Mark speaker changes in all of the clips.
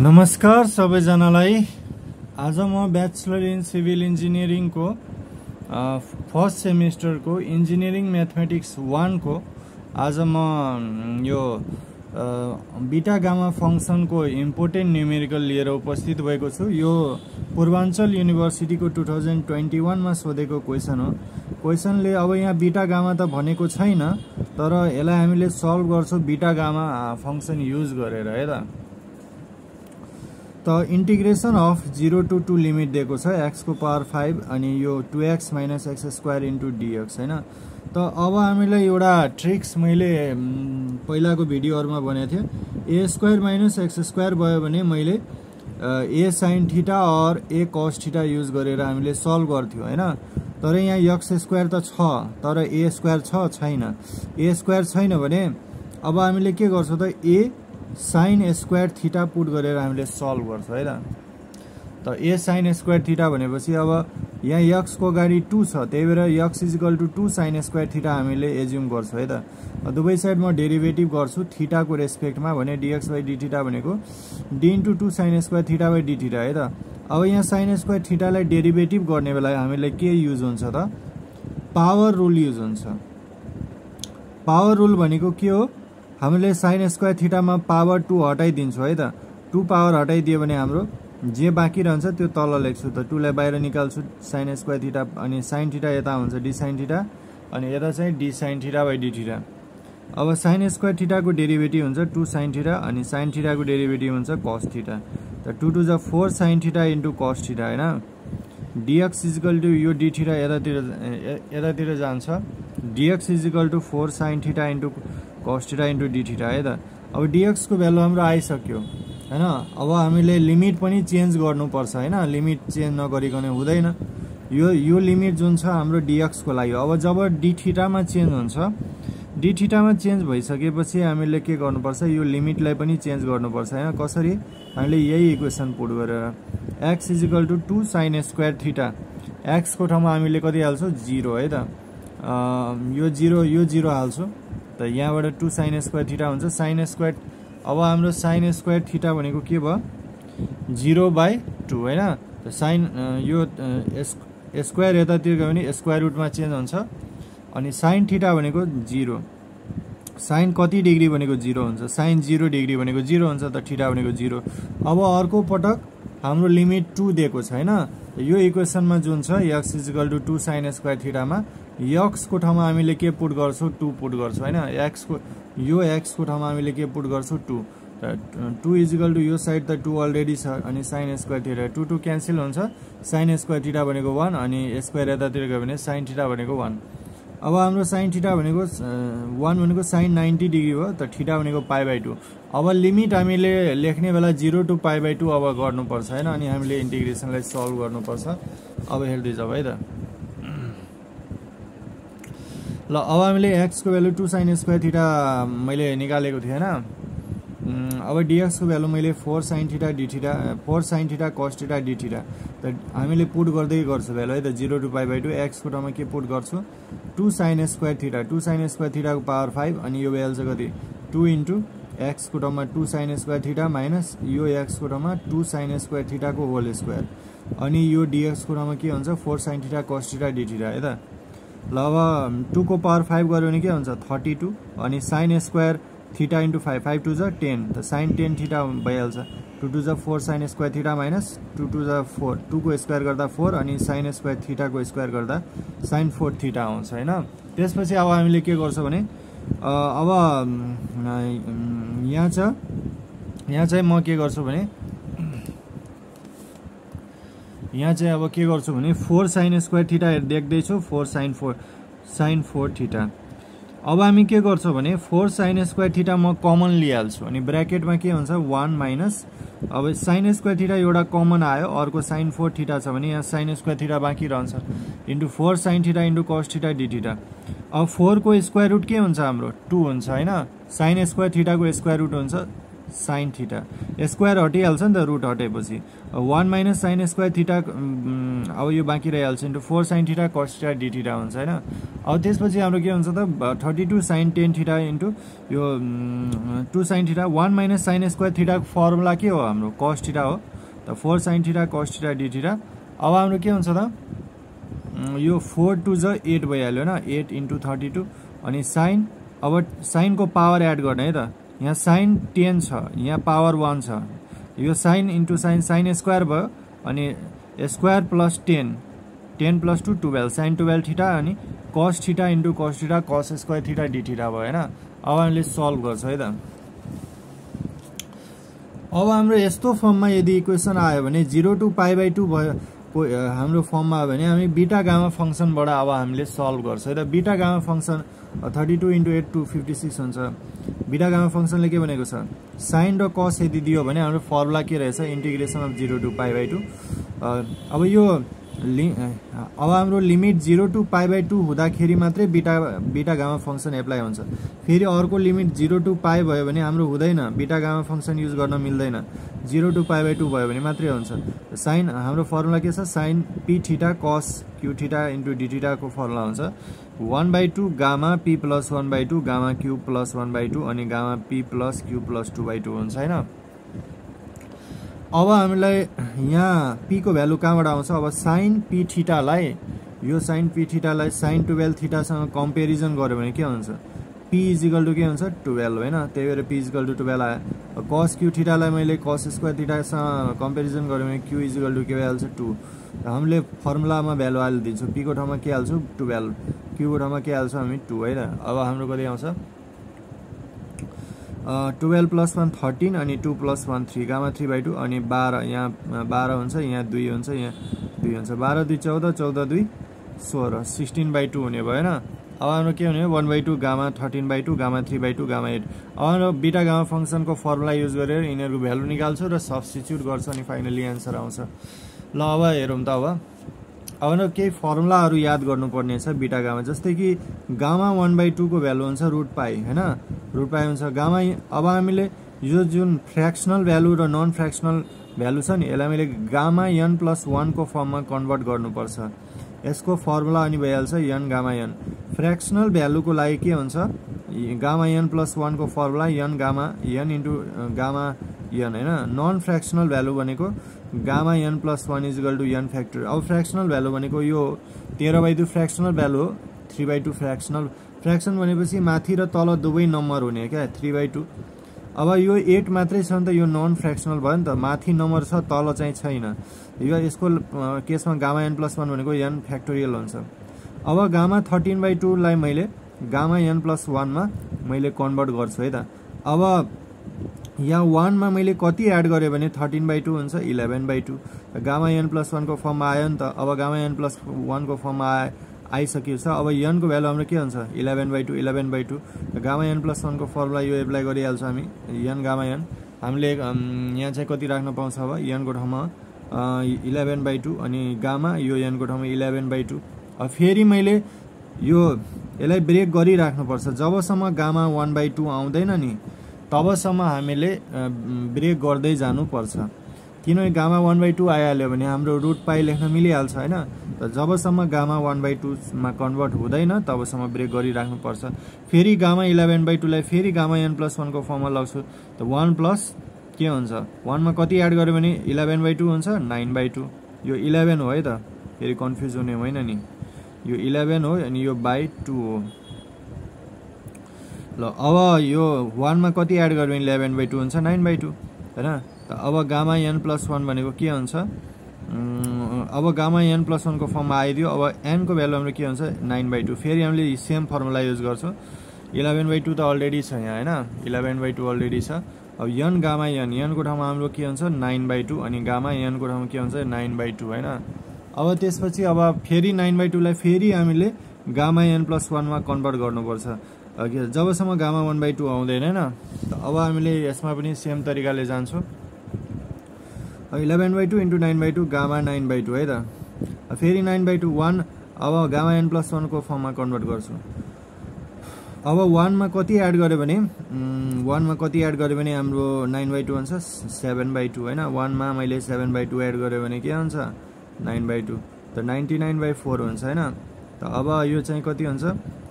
Speaker 1: नमस्कार सबैजनालाई। आज म ब्याचलर इन सिभिल इन्जिनियरिङको फर्स्ट सेमिस्टरको इन्जिनियरिङ म्याथमेटिक्स वानको। आज म यो बिटा गामा फङ्सनको इम्पोर्टेन्ट न्युमेरिकल लिएर उपस्थित भएको छु। यो पूर्वाञ्चल युनिभर्सिटीको टु थाउजन्ड ट्वेन्टी वानमा सोधेको क्वेसन हो। क्वेसनले अब यहाँ बिटा गामा त भनेको छैन तर यसलाई हामीले सल्भ गर्छौँ बिटा गामा फङ्सन युज गरेर है त? त integration of zero to two limit दिएको छ एक्सको पावर फाइभ अनि यो two x minus x square into d x होइन? त अब हामीलाई एउटा ट्रिक्स मैले पहिलाको भिडियोहरूमा भनेको थिएँ। A square minus x square भयो भने मैले a sine theta or a cos theta use गरेर हामीले सल्भ गर्थ्यौँ होइन? तर यहाँ यक्स स्क्वायर त छ तर ए स्क्वायर छ छैन। ए स्क्वायर छैन भने अब हामीले के गर्छौँ त a sine square theta put गरेर हामीले सल्भ गर्छौँ है त त ए साइन स्क्वायर थिटा भनेपछि अब यहाँ यक्सको अगाडि टू छ त्यही भएर x equal to two sine square theta हामीले एज्युम गर्छौँ है त दुवै साइड म डेरिभेटिभ गर्छु थिटाको रेस्पेक्टमा भने d x by d theta भनेको d into two sine square theta by d theta है त अब यहाँ साइन स्क्वायर थिटालाई डेरिभेटिभ गर्ने बेला हामीलाई के युज हुन्छ त? पावर रुल युज हुन्छ। पावर रुल भनेको के हो? हामीले साइन स्क्वायर थिटामा पावर टू हटाइदिन्छौँ है त? टू पावर हटाइदियो भने हाम्रो जे बाँकी रहन्छ त्यो तल लेख्छु त। टूलाई बाहिर निकाल्छु साइन स्क्वायर थिटा अनि साइन थिटा यता हुन्छ डी साइन थिटा अनि यता चाहिँ d sine theta by d अब साइन स्क्वायर थिटाको डेरिभेटिभ हुन्छ टू साइन थिटा अनि साइन थिटाको डेरिभेटिभ हुन्छ कस थिटा त टू टू ज four sine theta into cos theta होइन? डिएक्स इजिकल टु यो डी यतातिर यतातिर जान्छ। D x equal to four sine theta into cos theta into d theta है त? अब डिएक्सको भ्यालु हाम्रो आइसक्यो होइन अब हामीले लिमिट पनि चेन्ज गर्नुपर्छ होइन लिमिट चेन्ज नगरिकन हुँदैन। यो यो लिमिट जुन छ हाम्रो डिएक्सको लागि। अब जब डी थिटामा चेन्ज हुन्छ डी थिटामा चेन्ज भइसकेपछि हामीले के गर्नुपर्छ? यो लिमिटलाई पनि चेन्ज गर्नुपर्छ होइन कसरी? हामीले यही इक्वेसन पुट गरेर x equal to two sine square theta एक्सको ठाउँमा हामीले कति हाल्छौँ? जिरो है त? यो जिरो यो जिरो हाल्छु। त यहाँबाट टू साइन स्क्वायर थिटा हुन्छ। साइन स्क्वायर अब हाम्रो साइन स्क्वायर थिटा भनेको के भयो? जिरो बाई टू होइन? साइन यो एस स्क्वायर यतातिर गयो भने स्क्वायर रुटमा चेन्ज हुन्छ। अनि साइन थिटा भनेको जिरो। साइन कति डिग्री भनेको जिरो हुन्छ? साइन जिरो डिग्री भनेको जिरो हुन्छ त थिटा भनेको जिरो। अब अर्को पटक हाम्रो लिमिट टू दिएको छ होइन? यो इक्वेसनमा जुन छ x equal to two sine square थिटामा। यक्सको ठाउँमा हामीले के पुट गर्छौँ? टू पुट गर्छौँ होइन? एक्सको यो एक्सको ठाउँमा हामीले के पुट गर्छौँ? टू। त टू इजिकल टु यो साइड त टू अलरेडी छ अनि sine square theta. Two two cancel हुन्छ। साइन स्क्वायर थिटा भनेको वान अनि स्क्वायर यतातिर गयो भने साइन थिटा भनेको वान। अब हाम्रो साइन थिटा भनेको वान भनेको साइन नाइन्टी डिग्री हो त थिटा भनेको पाई बाई टू। अब लिमिट हामीले लेख्ने बेला zero to pi by two अब गर्नुपर्छ होइन? अनि हामीले इन्टिग्रेसनलाई सल्भ गर्नुपर्छ। अब हेर्दैछ है त। ल अब हामीले एक्सको value two sine square theta मैले निकालेको थिएँ होइन अब डिएक्सको भ्यालु मैले four sine theta d theta four sine theta cos theta d theta त हामीले पुट गर्दै गर्छु भ्यालु है त zero to pi by two एक्सको ठाउँमा के पुट गर्छु? Two sine square theta two sine square थिटाको power five अनि यो भ्यालु चाहिँ कति? टू इन्टु एक्सको ठाउँमा two sine square theta minus यो एक्सको ठाउँमा टू साइन स्क्वायर थिटाको होल स्क्वायर अनि यो डिएक्सको ठाउँमा के हुन्छ? Four sine theta cos theta है त। ल अब टूको पावर फाइभ गऱ्यो भने के हुन्छ? थर्टी टू अनि sine square theta into five five two ज टेन त साइन टेन थिटा भइहाल्छ। टू टू ज four sine square theta minus two two ज फोर टूको स्क्वायर गर्दा फोर अनि साइन स्क्वायर थिटाको स्क्वायर गर्दा साइन फोर थिटा आउँछ होइन? त्यसपछि अब हामीले के गर्छौँ भने अब यहाँ छ। यहाँ चाहिँ म के गर्छु भने यहाँ चाहिँ अब के गर्छु भने फोर साइन स्क्वायर थिटा देख्दैछु four sine four sine four theta. अब हामी के गर्छौँ भने फोर साइन स्क्वायर थिटा म कमन लिइहाल्छु अनि ब्राकेटमा के हुन्छ वान माइनस अब साइन स्क्वायर थिटा एउटा कमन आयो अर्को साइन फोर थिटा छ भने यहाँ साइन स्क्वायर थिटा बाँकी रहन्छ। Into four sine theta into cos theta d theta. अब फोरको स्क्वायर रुट के हुन्छ हाम्रो टू हुन्छ होइन? साइन स्क्वायर थिटाको स्क्वायर रुट हुन्छ साइन थिटा स्क्वायर हटिहाल्छ नि त root हटेपछि। One minus sine square theta अब यो बाँकी रहिहाल्छ into four sine theta cos theta d theta हुन्छ होइन? अब त्यसपछि हाम्रो के हुन्छ त thirty two sine ten theta into यो two sine theta one minus sine square थिटाको formula के हो हाम्रो? कस थिटा हो। त four sine theta cos theta d theta अब हाम्रो के हुन्छ त यो फोर टू ज एट भइहाल्यो होइन? एट इन्टु थर्टी टू अनि साइन अब साइनको पावर एड गर्ने है त। यहाँ साइन टेन छ यहाँ पावर वान छ। यो sine into sine sine square भयो अनि square plus ten ten plus two twelve sine twelve theta अनि cos theta into cos theta cos square theta d theta भयो होइन? अब हामीले सल्भ गर्छौँ है त। अब हाम्रो यस्तो फर्ममा यदि इक्वेसन आयो भने zero to pi by two भयो हाम्रो फर्ममा आयो भने हामी बिटा गामा फङ्सनबाट अब हामीले सल्भ गर्छौँ। र beta gamma function thirty two into eight two fifty six हुन्छ। बिटा गामा फङ्सनले के भनेको छ? साइन र कस यदि दियो भने हाम्रो फर्मुला के रहेछ? Integration of zero to pi by two. अब यो लि अब हाम्रो limit zero to pi by two हुँदाखेरि मात्रै बिटा बिटा गामा फङ्सन एप्लाई हुन्छ। फेरि अर्को लिमिट जिरो टु पाई भयो भने हाम्रो हुँदैन बिटा गामा फङ्सन युज गर्न मिल्दैन। Zero to pi by two भयो भने मात्रै हुन्छ। साइन हाम्रो फर्मुला के छ? Sine p theta cos q theta into d थिटाको formula हुन्छ। One by two gamma p plus one by two gamma q plus one by two अनि gamma p plus q plus two by two हुन्छ होइन? अब हामीलाई यहाँ pico value कहाँबाट आउँछ? अब साइन पी थिटालाई यो साइन पी थिटालाई साइन टुवेल्भ थिटासँग कम्पेरिजन गऱ्यो भने के हुन्छ? पी इजिकल टु के हुन्छ? टुवेल्भ होइन? त्यही भएर पी इजिकल टु टुवेल्भ आयो। कस क्यु थिटालाई मैले कस स्क्वायर थिटासँग कम्पेरिजन गऱ्यो भने क्यु इजिकल टु के भइहाल्छ? टू हामीले फर्मुलामा भ्यालु हालिदिन्छौँ। पीको ठाउँमा के हाल्छौँ? टुवेल्भ क्यूको ठाउँमा के हाल्छौँ हामी? टू होइन? अब हाम्रो कति आउँछ? टुवेल्भ प्लस वान थर्टिन अनि two plus one three gamma three by two अनि बाह्र यहाँ बाह्र हुन्छ यहाँ दुई हुन्छ यहाँ दुई हुन्छ। बाह्र दुई चौध चौध दुई सोह्र सिक्सटिन बाई टू हुने होइन अब हाम्रो के हुने one by two gamma thirteen by two gamma three by two gamma eight अब हाम्रो बिटा गामा फङ्सनको फर्मुला युज गरेर यिनीहरूको भ्यालु निकाल्छु र सब्सटिच्युट गर्छु अनि फाइनली एन्सर आउँछ। ल अब हेरौँ त अब। अब न केही फर्मुलाहरू याद गर्नुपर्ने छ बिटा गामा। जस्तै कि गामा वान बाई टूको भ्यालु हुन्छ रुट पाई होइन? रुट पाई हुन्छ गामा। अब हामीले यो जुन फ्रेक्सनल भ्यालु र नन फ्रेक्सनल भ्यालु छ नि यसलाई मैले गामा एन प्लस वानको फर्ममा कन्भर्ट गर्नुपर्छ। यसको फर्मुला अनि भइहाल्छ एन गामा एन फ्रेक्सनल भ्यालुको लागि के हुन्छ? गामा एन प्लस वानको formula n gamma n into gamma n होइन? नन फ्रेक्सनल भ्यालु भनेको gamma n plus one equal to n factor. अब फ्रेक्सनल भ्यालु भनेको यो तेह्र बाई टू फ्रेक्सनल भ्यालु हो। Three by two fractional fraction भनेपछि माथि र तल दुवै नम्बर हुने क्या थ्री बाई टू। अब यो एट मात्रै छ नि त यो नन फ्रेक्सनल भयो नि त। माथि नम्बर छ तल चाहिँ छैन। यो यसको केसमा गामा एन प्लस वान भनेको एन फ्याक्टोरियल हुन्छ। अब गामा थर्टिन बाई टूलाई मैले गामा एन प्लस वानमा मैले कन्भर्ट गर्छु है त। अब यहाँ वानमा मैले कति एड गरेँ भने थर्टिन बाई टू हुन्छ eleven by two gamma n plus वानको फर्ममा आयो नि त अब गामा एन प्लस वानको फर्ममा आए आइसकेको छ। अब एनको भ्यालु हाम्रो के हुन्छ? Eleven by two eleven by two gamma n plus वानको फर्मुला यो एप्लाई गरिहाल्छौँ हामी एन गामा एन हामीले यहाँ चाहिँ कति राख्न पाउँछ अब? एनको ठाउँमा इलेभेन बाई टू अनि गामा यो एनको ठाउँमा इलेभेन बाई टू अब फेरि मैले यो यसलाई ब्रेक गरिराख्नुपर्छ। जबसम्म गामा वान बाई टू आउँदैन नि तबसम्म हामीले ब्रेक गर्दै जानुपर्छ। किनभने गामा वान बाई टू आइहाल्यो भने हाम्रो रुट पाइ लेख्न मिलिहाल्छ होइन? त जबसम्म गामा वान बाई टूमा कन्भर्ट हुँदैन तबसम्म ब्रेक गरिराख्नुपर्छ। फेरि गामा इलेभेन बाई टूलाई फेरि गामा एन प्लस वानको फर्ममा लग्छु। त वान प्लस के हुन्छ? वानमा कति एड गऱ्यो भने इलेभेन बाई टू हुन्छ? Nine by two. यो इलेभेन हो है त? फेरि कन्फ्युज हुने होइन नि। यो इलेभेन हो अनि यो बाई टू हो। ल अब यो वानमा कति एड गऱ्यो भने इलेभेन बाई टू हुन्छ नाइन बाई टू होइन? त अब गामा एन प्लस वान भनेको के हुन्छ? अब गामा एन प्लस वानको फर्ममा आइदियो अब एनको भ्यालु हाम्रो के हुन्छ? नाइन बाई टू फेरि हामीले सेम फर्मुला युज गर्छौँ। इलेभेन बाई टू त अलरेडी छ यहाँ होइन? इलेभेन बाई टू अलरेडी छ। अब यन गामा एन यनको ठाउँमा हाम्रो के हुन्छ? नाइन बाई टू अनि गामा एनको ठाउँमा के हुन्छ? नाइन बाई टू होइन? अब त्यसपछि अब फेरि नाइन बाई टूलाई फेरि हामीले गामा एन प्लस वानमा कन्भर्ट गर्नुपर्छ। अघि जबसम्म गामा वान बाई टू आउँदैन होइन त अब हामीले यसमा पनि सेम तरिकाले जान्छौँ। Eleven by two into nine by two gamma nine by two है त? फेरि नाइन बाई टू वान अब गामा एन प्लस वानको फर्ममा कन्भर्ट गर्छु। अब वानमा कति एड गऱ्यो भने वानमा कति एड गऱ्यो भने हाम्रो नाइन बाई टू हुन्छ सेभेन बाई टू होइन? वानमा मैले सेभेन बाई टू एड गरेँ भने के हुन्छ नाइन बाई टू। त नाइन्टी नाइन बाई फोर हुन्छ होइन? त अब यो चाहिँ कति हुन्छ?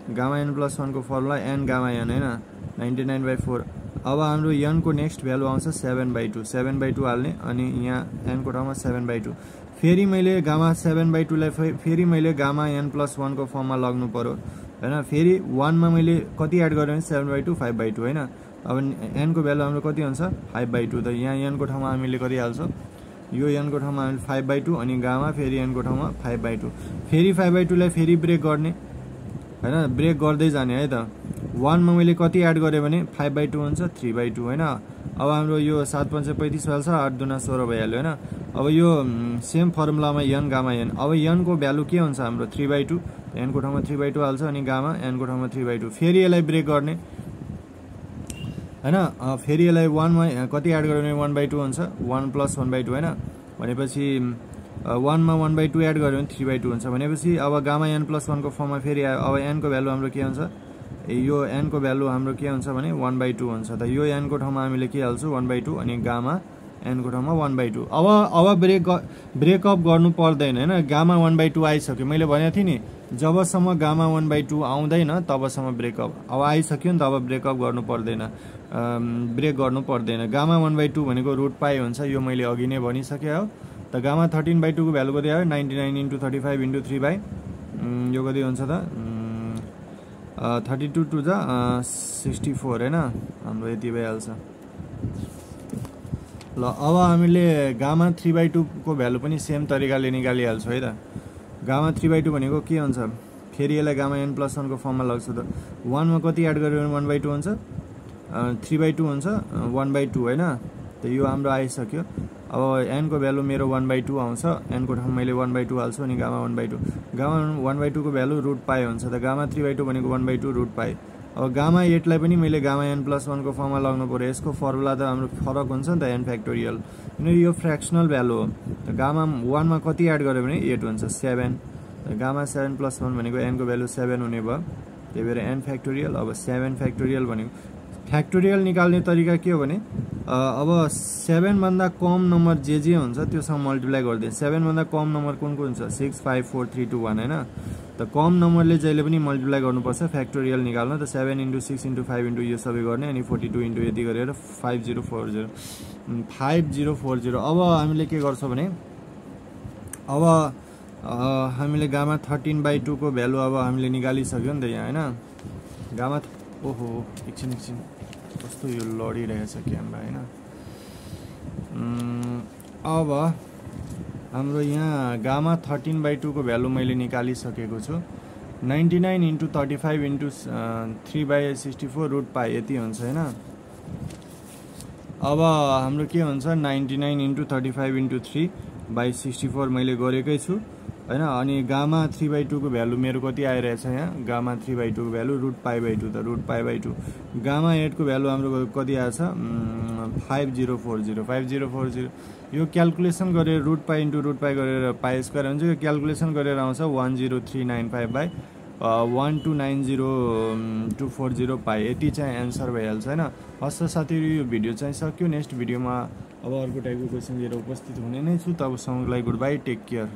Speaker 1: गामा एन प्लस वानको फर्मुला एन गामा एन होइन? Ninety nine by four. अब हाम्रो एनको नेक्स्ट भ्यालु आउँछ seven by two. Seven by two हाल्ने अनि यहाँ एनको ठाउँमा सेभेन बाई टू। फेरि मैले गामा सेभेन बाई टूलाई फेरि मैले गामा एन प्लस वानको फर्ममा लग्नु पऱ्यो होइन? फेरि वानमा मैले कति एड गरेँ भने seven by two five by two होइन? अब एनको भ्यालु हाम्रो कति हुन्छ? Five by two. त यहाँ एनको ठाउँमा हामीले गरिहाल्छौँ यो एनको ठाउँमा हामीले फाइभ बाई टू अनि गामा फेरि एनको ठाउँमा फाइभ बाई टू। फेरि फाइभ बाई टूलाई फेरि ब्रेक गर्ने। होइन ब्रेक गर्दै जाने है त। वानमा मैले कति एड गरेँ भने फाइभ बाई टू हुन्छ थ्री बाई टू होइन? अब हाम्रो यो सात पन्च पैँतिस भइहाल्छ आठ दुना सोह्र भइहाल्यो होइन? अब यो सेम फर्मुलामा यन गामा एन अब यनको भ्यालु के हुन्छ हाम्रो? थ्री बाई टू एनको ठाउँमा थ्री बाई टू हाल्छ अनि गामा एनको ठाउँमा थ्री बाई टू फेरि यसलाई ब्रेक गर्ने। होइन? फेरि यसलाई वानमा कति एड गऱ्यो भने वान बाई टू हुन्छ? One plus one by two होइन? भनेपछि वानमा वान बाई टू एड गऱ्यो भने थ्री बाई टू हुन्छ। भनेपछि अब गामा एन प्लस वानको फर्ममा फेरि अब एनको भ्यालु हाम्रो के हुन्छ? यो एनको भ्यालु हाम्रो के हुन्छ भने वान बाई टू हुन्छ। त यो एनको ठाउँमा हामीले के हाल्छौँ? वान बाई टू अनि गामा एनको ठाउँमा वान बाई टू अब अब ब्रेक ब्रेकअप गर्नु पर्दैन होइन? गामा वान बाई टू आइसक्यो। मैले भनेको थिएँ नि जबसम्म गामा वान बाई टू आउँदैन तबसम्म ब्रेकअप अब आइसक्यो नि त अब ब्रेकअप गर्नु पर्दैन। ब्रेक गर्नु पर्दैन। गामा वान बाई टू भनेको रुट पाए हुन्छ। यो मैले अघि नै भनिसकेँ हो। त गामा थर्टिन बाई टूको भ्यालु कति आयो? Ninety nine into thirty five into three by. यो कति हुन्छ त? थर्टी टू टू जा सिक्सटी फोर होइन हाम्रो यति भइहाल्छ। ल अब हामीले गामा थ्री बाई टूको भ्यालु पनि सेम तरिकाले निकालिहाल्छौँ है त? गामा थ्री बाई टू भनेको के हुन्छ? फेरि यसलाई गामा एन प्लस वानको फर्ममा लाग्छ त। वानमा कति एड गऱ्यो भने वान बाई टू हुन्छ? थ्री बाई टू हुन्छ? वान बाई टू होइन त यो हाम्रो आइसक्यो। अब एनको भ्यालु मेरो वान बाई टू आउँछ एनको ठाउँमा मैले वान बाई टू हाल्छु अनि gamma one by two gamma one by टूको value root pi हुन्छ त गामा थ्री बाई टू भनेको one by two root pi अब गामा एटलाई पनि मैले गामा एन प्लस वानको फर्ममा लाग्नु पऱ्यो यसको फर्मुला त हाम्रो फरक हुन्छ नि त एन फ्याक्टोरियल किनकि यो फ्रेक्सनल भ्यालु हो। गामा वानमा कति एड गऱ्यो भने एट हुन्छ seven gamma seven plus one भनेको एनको भ्यालु सेभेन हुने भयो। त्यही भएर एन फ्याक्टोरियल अब सेभेन फ्याक्टोरियल भनेको फ्याक्टोरियल निकाल्ने तरिका के हो भने अब सेभेनभन्दा कम नम्बर जे जे हुन्छ त्योसँग मल्टिप्लाई गरिदियो सेभेनभन्दा कम नम्बर कुन कुन हुन्छ six five four three two one होइन? त कम नम्बरले जहिले पनि मल्टिप्लाई गर्नुपर्छ फ्याक्टोरियल निकाल्न। त seven into six into five into यो सबै गर्ने अनि फोर्टी टू इन्टु यति गरेर five zero four zero five zero four zero अब हामीले के गर्छौँ भने अब हामीले गामा थर्टिन बाई टूको भ्यालु अब हामीले निकालिसक्यो नि त यहाँ होइन? गामा ओहो एकछिन एकछिन। कस्तो यो लडिरहेछ क्यामेरा होइन? अब हाम्रो यहाँ गामा थर्टिन बाई टूको भ्यालु मैले निकालिसकेको छु। Ninety nine into thirty five into three by sixty four root pi यति हुन्छ होइन? अब हाम्रो के हुन्छ ninety nine into thirty five into three by sixty four मैले गरेकै छु। होइन अनि गामा थ्री बाई टूको भ्यालु मेरो कति आइरहेछ यहाँ? Gamma three by टूको value root pi by two त root pi by two. Gamma एटको value हाम्रो कति आएछ? Five zero four zero. Five zero four zero. यो क्यालकुलेसन गरेर root pi into root pi गरेर पाई स्क्वायर हुन्छ। यो क्यालकुलेसन गरेर आउँछ one zero three nine five by one two nine zero two four zero pi यति चाहिँ answer भइहाल्छ होइन? हस् साथीहरू यो भिडियो चाहिँ सक्यो। नेक्स्ट भिडियोमा अब अर्को टाइपको क्वेसन लिएर उपस्थित हुने नै छु। तबसम्मलाई गुड बाई टेक केयर।